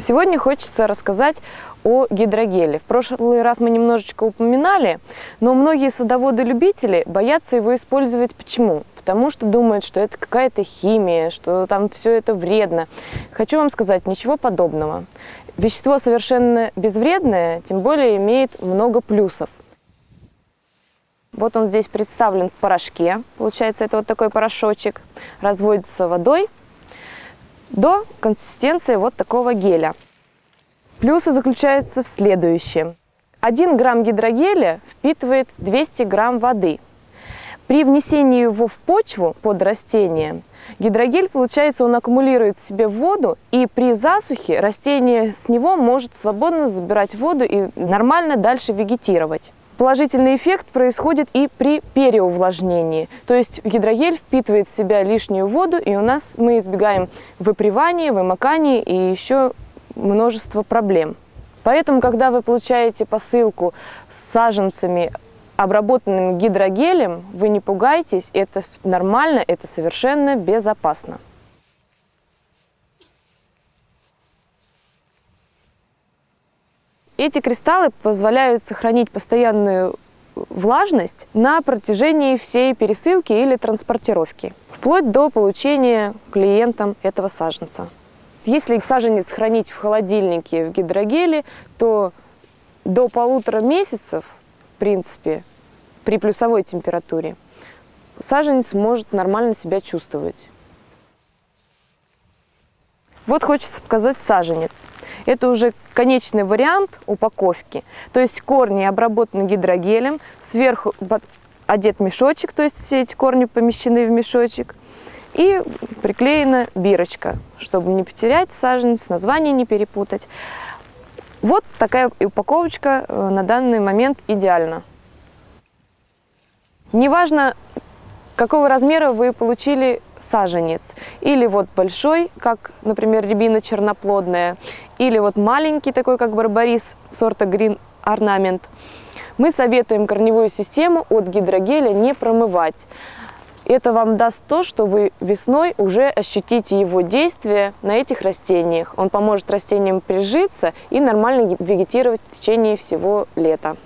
Сегодня хочется рассказать о гидрогеле. В прошлый раз мы немножечко упоминали, но многие садоводы-любители боятся его использовать. Почему? Потому что думают, что это какая-то химия, что там все это вредно. Хочу вам сказать, ничего подобного. Вещество совершенно безвредное, тем более имеет много плюсов. Вот он здесь представлен в порошке. Получается, это вот такой порошочек. Разводится водой до консистенции вот такого геля. Плюсы заключаются в следующем. 1 грамм гидрогеля впитывает 200 грамм воды. При внесении его в почву под растение, гидрогель, получается, он аккумулирует в себе воду, и при засухе растение с него может свободно забирать воду и нормально дальше вегетировать. Положительный эффект происходит и при переувлажнении. То есть гидрогель впитывает в себя лишнюю воду, и у нас мы избегаем выпривания, вымокания и еще множество проблем. Поэтому, когда вы получаете посылку с саженцами, обработанными гидрогелем, вы не пугайтесь, это нормально, это совершенно безопасно. Эти кристаллы позволяют сохранить постоянную влажность на протяжении всей пересылки или транспортировки, вплоть до получения клиентам этого саженца. Если саженец хранить в холодильнике в гидрогеле, то до полутора месяцев, в принципе, при плюсовой температуре, саженец может нормально себя чувствовать. Вот хочется показать саженец. Это уже конечный вариант упаковки. То есть корни обработаны гидрогелем, сверху одет мешочек, то есть все эти корни помещены в мешочек. И приклеена бирочка, чтобы не потерять саженец, название не перепутать. Вот такая упаковочка э, на данный момент идеальна. Неважно, какого размера вы получили саженец. Или вот большой, как, например, рябина черноплодная, или вот маленький такой, как барбарис сорта Green Ornament. Мы советуем корневую систему от гидрогеля не промывать. Это вам даст то, что вы весной уже ощутите его действие на этих растениях. Он поможет растениям прижиться и нормально вегетировать в течение всего лета.